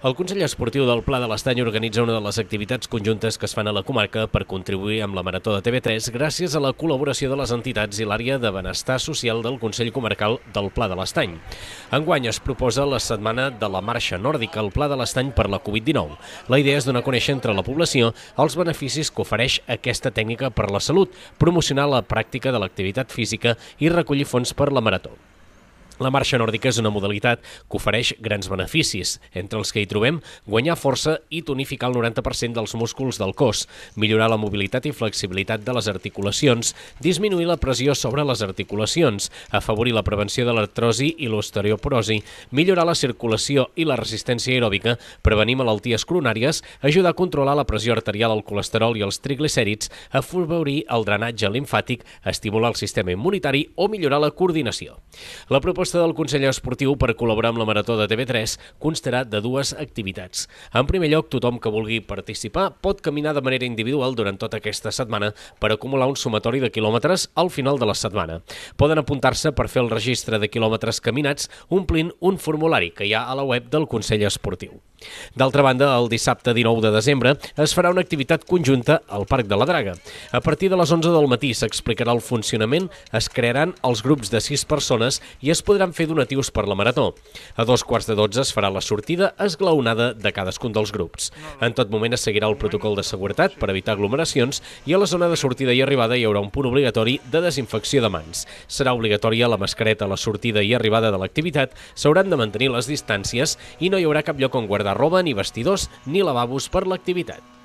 El Consell Esportiu del Pla de l'Estany organitza una de les activitats conjuntes que es fan a la comarca per contribuir amb la Marató de TV3 gràcies a la col·laboració de les entitats i l'àrea de benestar social del Consell Comarcal del Pla de l'Estany. Enguany es proposa la setmana de la marxa nòrdica al Pla de l'Estany per la Covid-19. La idea és donar a conèixer entre la població els beneficis que ofereix aquesta tècnica per la salut, promocionar la pràctica de l'activitat física i recollir fons per la Marató. La marxa nòrdica és una modalitat que ofereix grans beneficis, entre els que hi trobem guanyar força i tonificar el 90% dels músculs del cos, millorar la mobilitat i flexibilitat de les articulacions, disminuir la pressió sobre les articulacions, afavorir la prevenció de l'artrosi i l'osteoporosi, millorar la circulació i la resistència aeròbica, prevenir malalties coronàries, ajudar a controlar la pressió arterial, el colesterol i els triglicèrids, afavorir el drenatge limfàtic, estimular el sistema immunitari o millorar la coordinació. La proposta proposta del Consell Esportiu per col·laborar amb la Marató de TV3 constarà de dues activitats. En primer lloc, tothom que vulgui participar pot caminar de manera individual durant tota aquesta setmana per acumular un sumatori de quilòmetres al final de la setmana. Poden apuntar-se per fer el registre de quilòmetres caminats omplint un formulari que hi ha a la web del Consell Esportiu. D'altra banda, el dissabte 19 de desembre es farà una activitat conjunta al Parc de la Draga. A partir de les 11 del matí s'explicarà el funcionament, es crearan els grups de 6 persones i es podran fer donatius per la marató. A dos quarts de 12 es farà la sortida esglaonada de cadascun dels grups. En tot moment es seguirà el protocol de seguretat per evitar aglomeracions i a la zona de sortida i arribada hi haurà un punt obligatori de desinfecció de mans. Serà obligatòria la mascareta a la sortida i arribada de l'activitat, s'hauran de mantenir les distàncies i no hi haurà cap lloc on guardar roba, ni vestidors, ni lavabos per l'activitat.